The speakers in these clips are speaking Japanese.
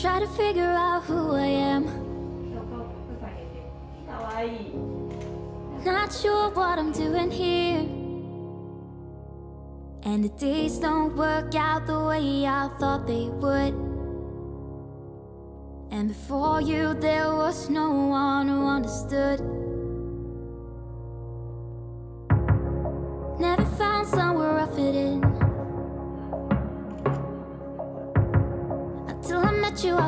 Try to figure out who I am. Not sure what I'm doing here. And the days don't work out the way I thought they would. And before you, there was no one who understood. Never found somewhere.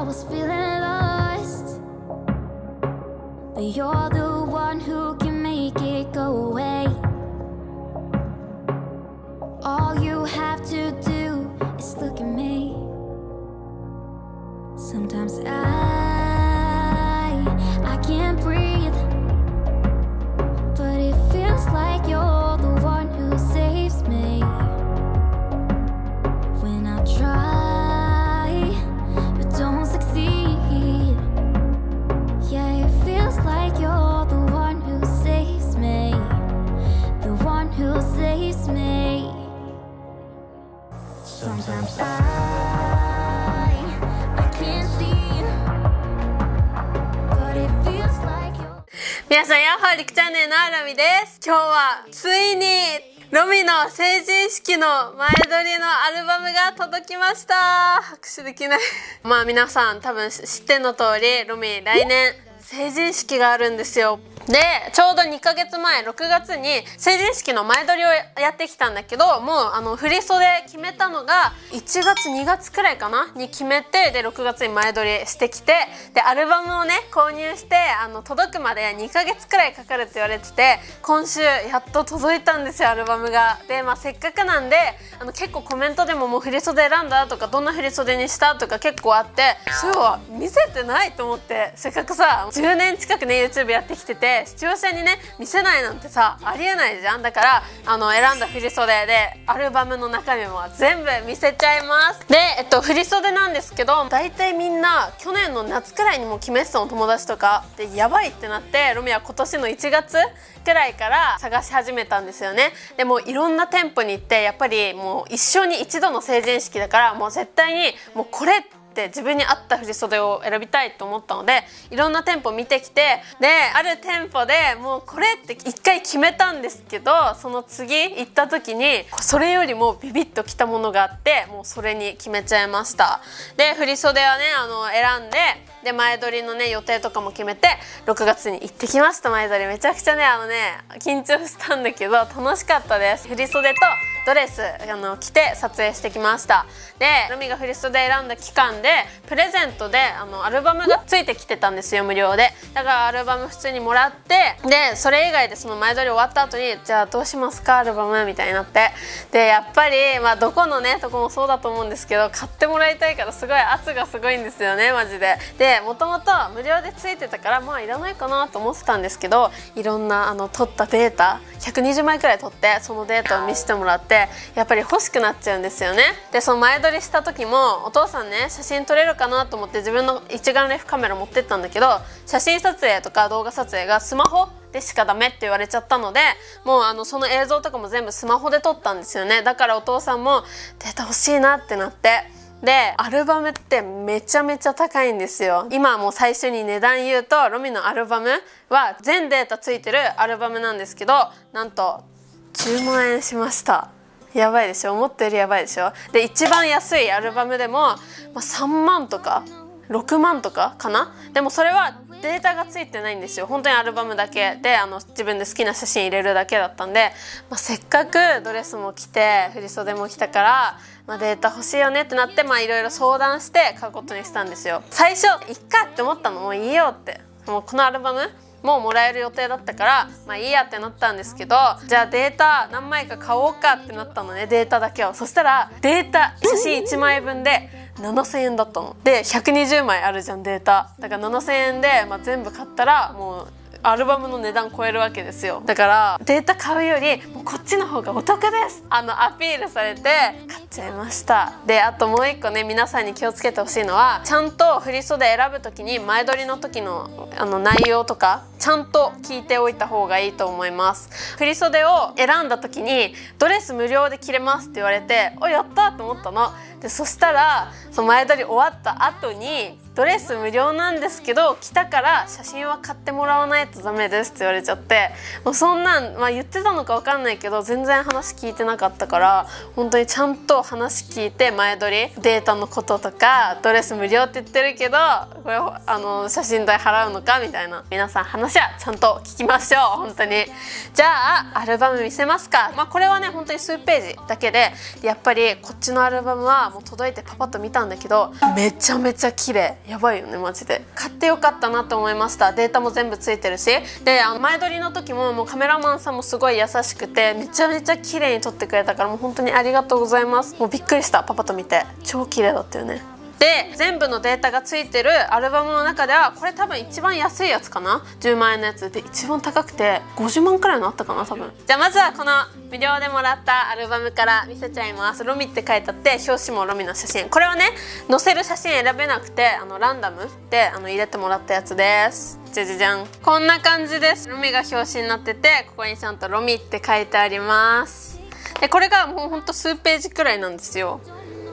Was feeling lost. But you're the one who can make it go 皆さんヤッホーリクチャンネルのアラミです。今日はついにロミの成人式の前撮りのアルバムが届きました。拍手できない。まあ皆さん多分知っての通りロミ来年成人式があるんですよ。でちょうど2ヶ月前6月に成人式の前撮りをやってきたんだけどもうあの振り袖決めたのが1月2月くらいかな？に決めてで6月に前撮りしてきてでアルバムをね購入してあの届くまで2ヶ月くらいかかるって言われてて今週やっと届いたんですよアルバムが。でまあせっかくなんであの結構コメントでももう振り袖選んだとかどんな振り袖にしたとか結構あってそう見せてないと思ってせっかくさ10年近くね YouTube やってきてて視聴者にね見せないなんてさありえないじゃん。だからあの選んだ振袖でアルバムの中身も全部見せちゃいます。で、えっと、振袖なんですけど大体みんな去年の夏くらいにも決めてたの友達とかでやばいってなってロミは今年の1月くらいから探し始めたんですよね。でもいろんな店舗に行ってやっぱりもう一生に一度の成人式だからもう絶対にもうこれって自分に合った振袖を選びたいと思ったのでいろんな店舗見てきてである店舗でもうこれって一回決めたんですけどその次行った時にそれよりもビビッときたものがあってもうそれに決めちゃいました。で振袖はねあの選んでで前撮りのね予定とかも決めて6月に行ってきました。前撮りめちゃくちゃねあのね緊張したんだけど楽しかったです。振袖とドレスあの着て撮影してきました。でルミが振袖選んだ期間ででプレゼントであのアルバムがついてきてたんですよ無料で。だからアルバム普通にもらってでそれ以外でその前撮り終わった後にじゃあどうしますかアルバムみたいになって。でやっぱりまあどこのねとこもそうだと思うんですけど買ってもらいたいからすごい圧がすごいんですよねマジで。でもともと無料でついてたからまあいらないかなと思ってたんですけどいろんなあの撮ったデータ120枚くらい撮ってそのデータを見せてもらってやっぱり欲しくなっちゃうんですよね。でその前撮りした時もお父さんね写真撮れるかなと思って自分の一眼レフカメラ持ってったんだけど写真撮影とか動画撮影がスマホでしかダメって言われちゃったのでもうあのその映像とかも全部スマホで撮ったんですよね。だからお父さんもデータ欲しいなってなって。でアルバムってめちゃめちゃ高いんですよ。今もう最初に値段言うとロミのアルバムは全データついてるアルバムなんですけどなんと10万円しました。やばいでしょ？思ったよりやばいでしょ？で一番安いアルバムでも、まあ、3万とか6万とかかな？でもそれはデータがついてないんですよ。本当にアルバムだけ。であの自分で好きな写真入れるだけだったんで、まあ、せっかくドレスも着て振り袖も着たから、まあ、データ欲しいよねってなっていろいろ相談して買うことにしたんですよ。最初いっかって思ったのもういいよって。もうこのアルバムもうもらえる予定だったからまあいいやってなったんですけどじゃあデータ何枚か買おうかってなったのね。データだけを。そしたらデータ写真1枚分で7000円だったの。で120枚あるじゃんデータ。だから7000円で、まあ、全部買ったらもうアルバムの値段超えるわけですよ。だからデータ買うよりもうこっちの方がお得です。あのアピールされて買っちゃいました。であともう一個ね皆さんに気をつけてほしいのはちゃんと振袖選ぶ時に前撮りの時のあの内容とかちゃんと聞いておいた方がいいと思います。振袖を選んだ時にドレス無料で着れますって言われておやったと思ったの。でそしたらその前撮り終わった後にドレス無料なんですけど来たから写真は買ってもらわないとダメですって言われちゃってもうそんなん、まあ、言ってたのか分かんないけど全然話聞いてなかったから本当にちゃんと話聞いて前撮りデータのこととかドレス無料って言ってるけどこれあの写真代払うのかみたいな皆さん話はちゃんと聞きましょう本当に。じゃあアルバム見せますか、まあ、これはね本当に数ページだけでやっぱりこっちのアルバムはもう届いてパパッと見たんだけどめちゃめちゃ綺麗。やばいよねマジで。買ってよかったなと思いました。データも全部ついてるし。であの前撮りの時ももうカメラマンさんもすごい優しくてめちゃめちゃ綺麗に撮ってくれたからもう本当にありがとうございます。もうびっくりした。パパと見て。超綺麗だったよね。で全部のデータがついてるアルバムの中ではこれ多分一番安いやつかな？10万円のやつ。で一番高くて50万くらいのあったかな？多分。じゃあまずはこの無料でもらったアルバムから見せちゃいます。ロミって書いてあって表紙もロミの写真。これはね載せる写真選べなくてあのランダムであの入れてもらったやつです。じゃじゃじゃん。こんな感じです。ロミが表紙になっててここにちゃんとロミって書いてあります。でこれがもうほんと数ページくらいなんですよ。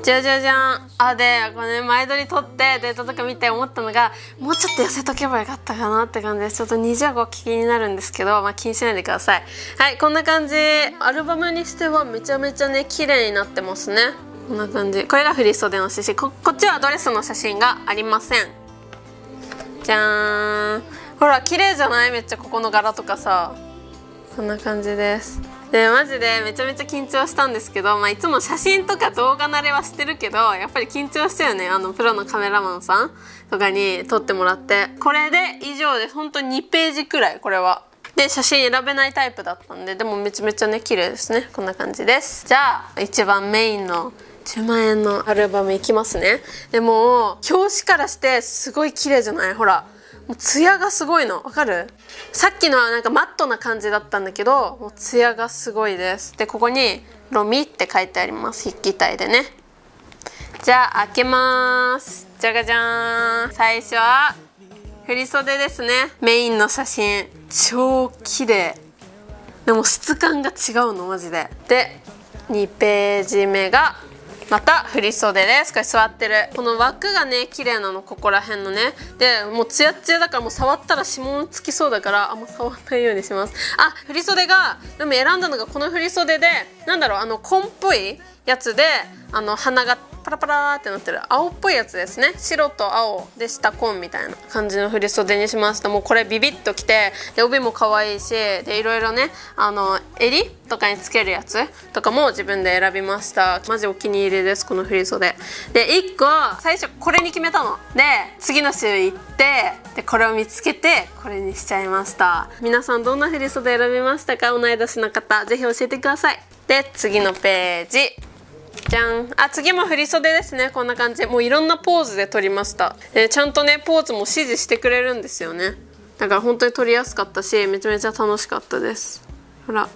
じゃじゃじゃん。あでこれね前撮り撮ってデータとか見て思ったのがもうちょっと痩せとけばよかったかなって感じです。ちょっと25気になるんですけどまあ気にしないでください。はいこんな感じ。アルバムにしてはめちゃめちゃね綺麗になってますね。こんな感じ。これが振り袖の写真。ここっちはドレスの写真がありません。じゃーん。ほら綺麗じゃない？めっちゃここの柄とかさ。こんな感じです。でマジでめちゃめちゃ緊張したんですけど、まあ、いつも写真とか動画慣れはしてるけどやっぱり緊張したよね。あのプロのカメラマンさんとかに撮ってもらって。これで以上で本当に2ページくらいこれは。で写真選べないタイプだったんででもめちゃめちゃね綺麗ですね。こんな感じです。じゃあ一番メインの10万円のアルバムいきますね。でも表紙からしてすごい綺麗じゃない？ほら。もうツヤがすごいの。わかる？さっきのはなんかマットな感じだったんだけどもうツヤがすごいです。でここに「ロミ」って書いてあります。筆記体でね。じゃあ開けます。じゃがじゃーん。最初は振袖ですね。メインの写真。超綺麗。でも質感が違うのマジで。で2ページ目がまた振袖ですこれ座ってる。この枠がね綺麗なのここら辺のね。でもうツヤツヤだからもう触ったら指紋つきそうだからあんま触らないようにします。あ振袖がでも選んだのがこの振袖でなんだろうあの紺っぽいやつであの鼻がパラパラってなってる。青っぽいやつですね。白と青で下紺みたいな感じの振り袖にしました。もうこれビビッときてで帯も可愛いしでいろいろねあの襟とかにつけるやつとかも自分で選びました。マジお気に入りですこの振り袖。で1個最初これに決めたの。で次の週行ってでこれを見つけてこれにしちゃいました。皆さんどんな振り袖選びましたか？同い年の方ぜひ教えてください。で次のページ。じゃん。あ次も振り袖ですね。こんな感じ。もういろんなポーズで撮りました。でちゃんとねポーズも指示してくれるんですよね。だから本当に撮りやすかったしめちゃめちゃ楽しかったです。ほら。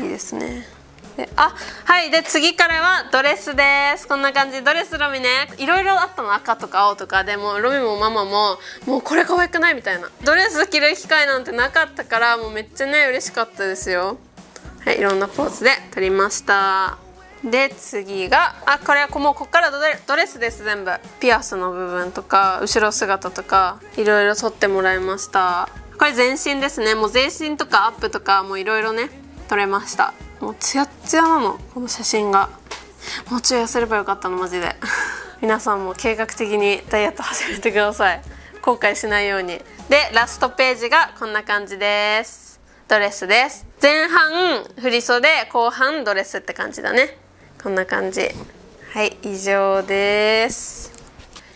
いいですね。であはい。で次からはドレスです。こんな感じ。ドレスロミね。いろいろあったの。赤とか青とか。でもロミもママももうこれ可愛くないみたいな。ドレス着る機会なんてなかったからもうめっちゃね嬉しかったですよ。はい。いろんなポーズで撮りました。で次があこれはもうここからドレスです全部。ピアスの部分とか後ろ姿とかいろいろ撮ってもらいました。これ全身ですね。もう全身とかアップとかもういろいろね撮れました。もうツヤツヤなのこの写真が。もうちょい痩せればよかったのマジで。皆さんも計画的にダイエット始めてください。後悔しないように。でラストページがこんな感じです。ドレスです。前半振袖後半ドレスって感じだね。こんな感じ。はい以上です。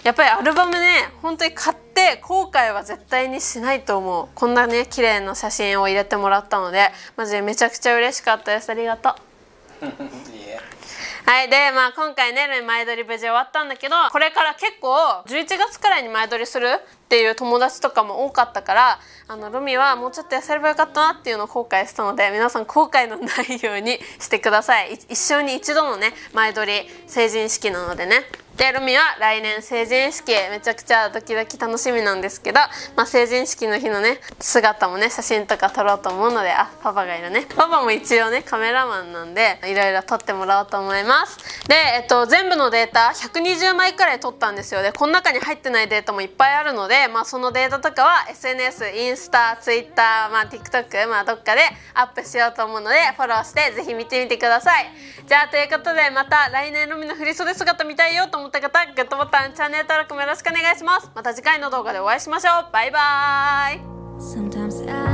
やっぱりアルバムね本当に買って後悔は絶対にしないと思う。こんなね綺麗な写真を入れてもらったのでマジでめちゃくちゃ嬉しかったです。ありがとう。はいでまあ今回ね前撮り無事終わったんだけどこれから結構11月くらいに前撮りするっていう友達とかも多かったからあのルミはもうちょっと痩せればよかったなっていうのを後悔したので皆さん後悔のないようにしてください。い一生に一度のね前撮り成人式なのでね。でルミは来年成人式めちゃくちゃドキドキ楽しみなんですけど、まあ、成人式の日のね姿もね写真とか撮ろうと思うのであパパがいるね。パパも一応ねカメラマンなんでいろいろ撮ってもらおうと思います。で、えっと、全部のデータ120枚くらい撮ったんですよ。でこの中に入ってないデータもいっぱいあるので、でまあ、そのデータとかは SNS インスタ Twitter、まあ、TikTok、まあ、どっかでアップしようと思うのでフォローしてぜひ見てみてください。じゃあということでまた来年のみの振袖姿見たいよと思った方グッドボタンチャンネル登録もよろしくお願いします。また次回の動画でお会いしましょう。バイバーイ。